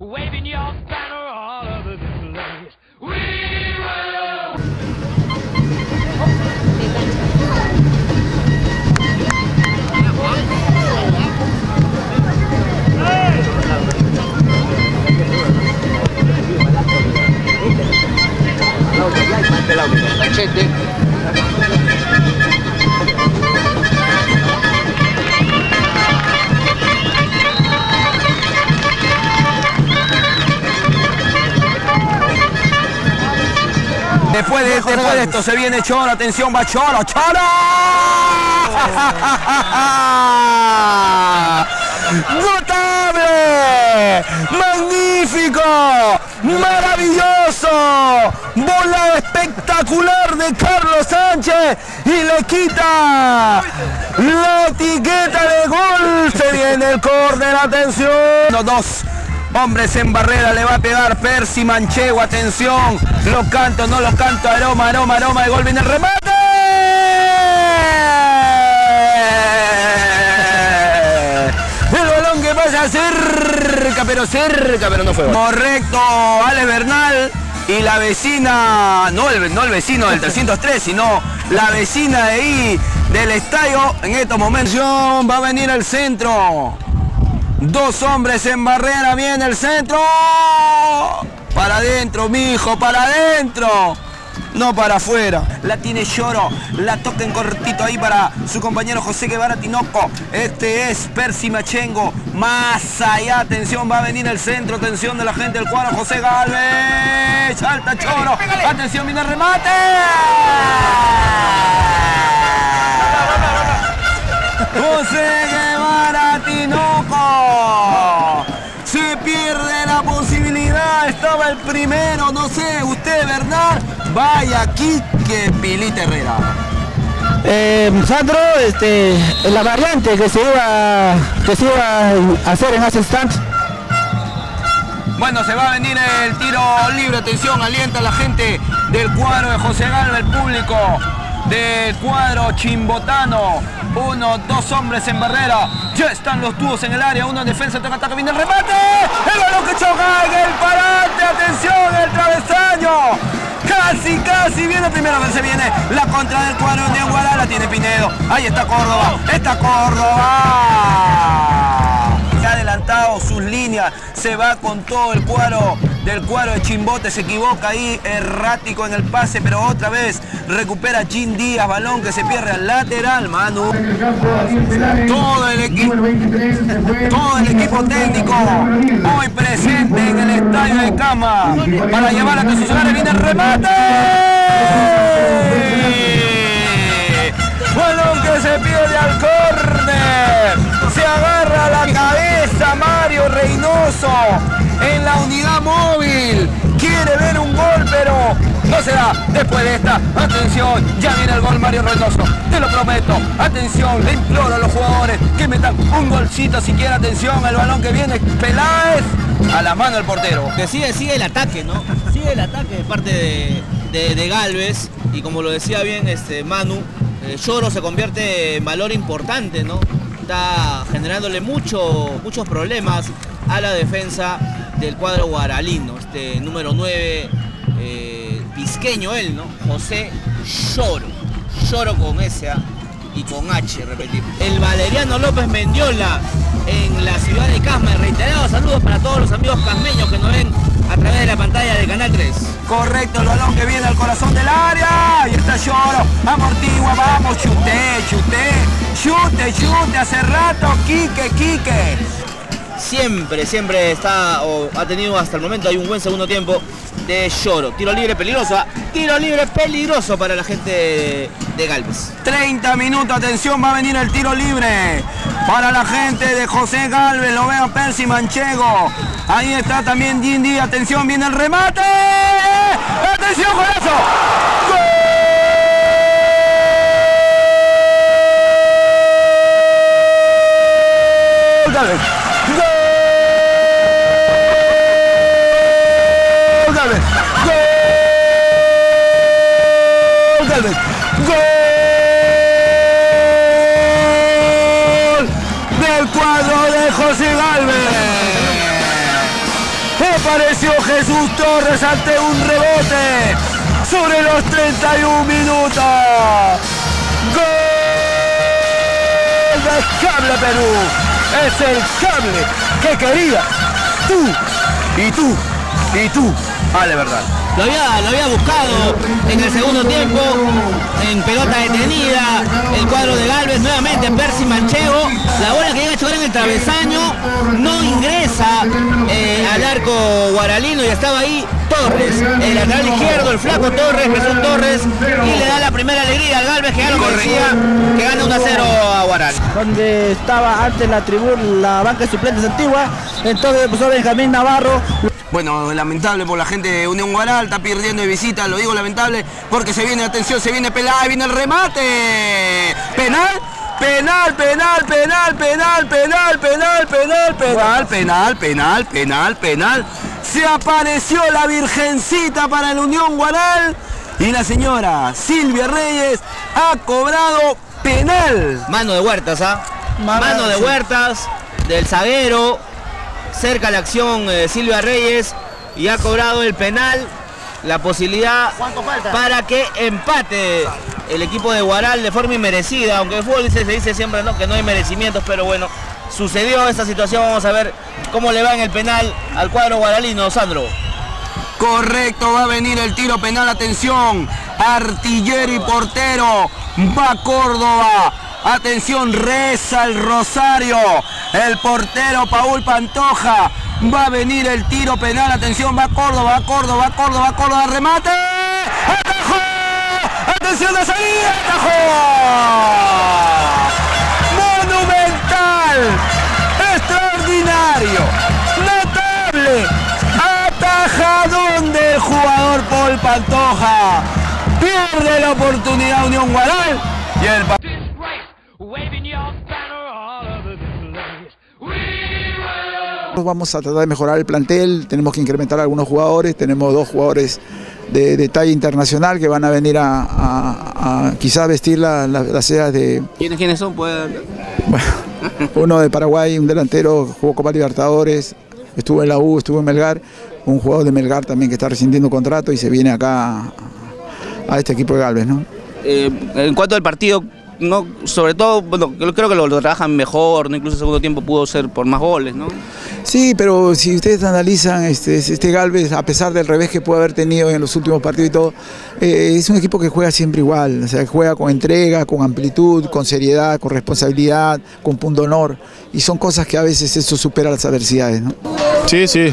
waving your banner all over the place. We will. Después de, después de esto se viene Choro, atención, va Choro, Choro. ¡Notable! ¡Magnífico! ¡Maravilloso! Bola espectacular de Carlos Sánchez y le quita la etiqueta de gol. Se viene el córner, atención. Dos hombres en barrera le va a pegar Percy Manchego, atención. Lo canto, no lo canto, aroma, aroma, aroma de gol. Viene el remate. El balón que pasa cerca, pero cerca, pero no fue. Correcto, Ale Bernal y la vecina, no el, no el vecino del 303, sino la vecina de ahí del estadio. En estos momentos va a venir el centro. Dos hombres en barrera, viene el centro. Para adentro, mijo, para adentro. No para afuera. La tiene Lloro. La toca en cortito ahí para su compañero José Guevara Tinoco. Este es Percy Machengo. Más allá, atención, va a venir el centro. Atención de la gente del cuadro. José Galvez. Salta Choro. Atención, viene el remate. José Estaba el primero. No sé, usted, Bernard. Vaya Quique Pilita Herrera. Eh, Sandro, este, la variante que se iba, que se iba a hacer en ese instante. Bueno, se va a venir el tiro libre. Atención, alienta a la gente del cuadro de José Galva, el público del cuadro chimbotano. Uno, dos hombres en barrera. Ya están los tubos en el área. Uno en defensa, toca ataque, viene el remate. El balón que choca en el parante. Atención, el travesaño. Casi, casi viene primero, a ver, se viene la contra del cuadro de la tiene Pinedo. Ahí está Córdoba, está Córdoba. Sus líneas, se va con todo el cuadro del cuadro de Chimbote, se equivoca ahí, errático en el pase, pero otra vez recupera Jim Díaz, balón que se pierde al lateral, Manu. Todo el equipo, todo el equipo técnico hoy presente en el estadio de Cama para llevar a que sus hogares viene el remate. Balón que se pierde al córner. Pero no se da. Después de esta, atención, ya viene el gol Mario Reynoso. Te lo prometo. Atención, le imploro a los jugadores que metan un golcito siquiera. Atención, el balón que viene Peláez a la mano del portero. Que sigue, sigue el ataque, ¿no? Sigue el ataque de parte de, de, Galvez y como lo decía bien este Manu, Lloro se convierte en valor importante, ¿no? Está generándole mucho, muchos problemas a la defensa del cuadro guaralino, este número 9, pisqueño él, ¿no? José Lloro, Lloro con S ¿ah? y con H, repetir. El Valeriano López Mendiola en la ciudad de Casma. Reiterados saludos para todos los amigos casmeños que nos ven a través de la pantalla de Canal 3. Correcto, el balón que viene al corazón del área. Y está Lloro. Amortigua, vamos, chute, chute. Chute, chute. Hace rato, Quique, Quique. Siempre, siempre está, o ha tenido hasta el momento, hay un buen segundo tiempo de Lloro. Tiro libre peligroso, tiro libre peligroso para la gente de, Galvez. 30 minutos, atención, va a venir el tiro libre para la gente de José Galvez, lo veo Percy Manchego. Ahí está también Jindy, atención, viene el remate. ¡Atención, golazo! ¡Gol! Galvez. Del cuadro de José Galvez. apareció Jesús Torres ante un rebote sobre los 31 minutos. ¡Gol del Cable Perú! Es el cable que quería tú y tú y tú. Vale, verdad. Lo había, lo había buscado en el segundo tiempo, en pelota detenida, el cuadro de Galvez, nuevamente Percy Manchego, la bola que llega a chocar en el travesaño, no ingresa eh, al arco guaralino y estaba ahí Torres, el lateral izquierdo, el flaco Torres, Jesús Torres, y le da la primera alegría al Galvez que ya lo merecía, que gana 1 a 0 a Guaral. donde estaba antes la tribuna, la banca de suplentes antigua, entonces empezó Benjamín Navarro, Bueno, lamentable por la gente de Unión Guaral, está perdiendo de visita, lo digo lamentable, porque se viene, atención, se viene pelada, viene el remate. ¿Penal? Penal, penal, penal, penal, penal, penal, penal, penal, penal, penal, penal, penal. Se apareció la Virgencita para el Unión Guaral y la señora Silvia Reyes ha cobrado penal. Mano de Huertas, ¿ah? Mano, Mano de. Huertas, del zaguero, cerca la acción eh, Silvia Reyes y ha cobrado el penal, la posibilidad para que empate el equipo de Guaral de forma inmerecida, aunque el fútbol dice- se dice siempre ¿no? que no hay merecimientos, pero bueno, sucedió esta situación, vamos a ver cómo le va en el penal al cuadro guaralino, Sandro. Correcto, va a venir el tiro penal, atención, artillero y portero, va Córdoba, atención, reza el Rosario, el portero Paul Pantoja, va a venir el tiro penal, atención, va Córdoba, va Córdoba, va Córdoba, va Córdoba, remate, atajó, atención de salida, atajó, monumental, extraordinario, notable, atajadón del jugador Paul Pantoja. Pierde la oportunidad Unión Guaral y el Nosotros Vamos a tratar de mejorar el plantel, tenemos que incrementar algunos jugadores, tenemos dos jugadores de, de talla internacional que van a venir a, a- a quizás vestir la- la- las sedas de ¿Quiénes, quiénes son? Bueno, uno de Paraguay, un delantero, jugó Copa Libertadores, estuvo en la U, estuvo en Melgar, un jugador de Melgar también que está rescindiendo contrato y se viene acá a, a este equipo de Galvez, ¿no? Eh, en cuanto al partido, no, sobre todo, bueno, yo creo que lo, lo trabajan mejor, ¿no? incluso el segundo tiempo pudo ser por más goles, ¿no? Sí, pero si ustedes analizan este, este Galvez, a pesar del revés que puede haber tenido en los últimos partidos y todo, eh, es un equipo que juega siempre igual, o sea, juega con entrega, con amplitud, con seriedad, con responsabilidad, con punto honor, y son cosas que a veces eso supera las adversidades, ¿no? Sí, sí,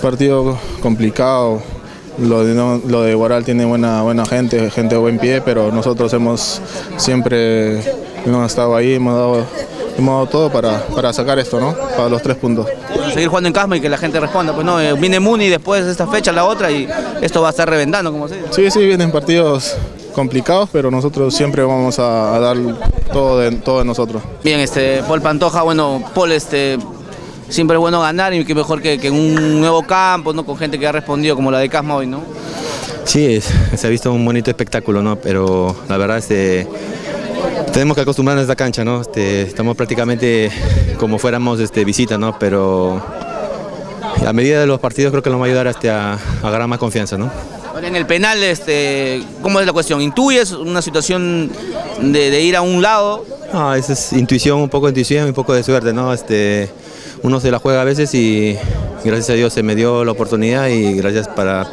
partido complicado. Lo de, no- lo de Guaral tiene buena, buena gente, gente de buen pie, pero nosotros hemos siempre hemos estado ahí, hemos dado, hemos dado todo para, para sacar esto, ¿no? Para los tres puntos. Seguir jugando en Casma y que la gente responda, pues no, eh, viene Muni después de esta fecha, la otra, y esto va a estar reventando, como se dice. Sí, sí, vienen partidos complicados, pero nosotros siempre vamos a, a dar todo de, todo de nosotros. Bien, este, Paul Pantoja, bueno, Paul, este, siempre es bueno ganar y que mejor que, en un nuevo campo, ¿no? Con gente que ha respondido como la de Casma hoy, ¿no? Sí, es- se ha visto un bonito espectáculo, ¿no? Pero la verdad este, tenemos que acostumbrarnos a esta cancha, ¿no? Este, estamos prácticamente como fuéramos este, visita, ¿no? Pero a medida de los partidos creo que nos va a ayudar este, a, a agarrar más confianza, ¿no? En el penal, este, ¿cómo es la cuestión? ¿Intuyes una situación de, de ir a un lado? No, esa es intuición, un poco de intuición y un poco de suerte, ¿no? Este, uno se la juega a veces y gracias a Dios se me dio la oportunidad y gracias para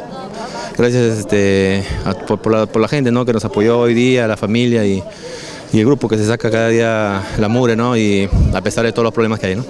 gracias este, por la, por la gente ¿no? que nos apoyó hoy día, la familia y, y el grupo que se saca cada día la mugre, ¿no? Y a pesar de todos los problemas que hay, ¿no?